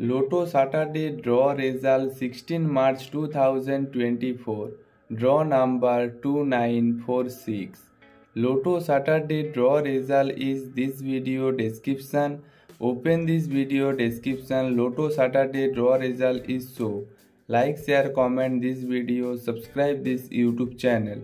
Lotto Saturday draw result 16 March 2024 draw number 2946 Lotto Saturday draw result is this video description. Open this video description. Lotto Saturday draw result is so. Like share comment this video. Subscribe this youtube channel.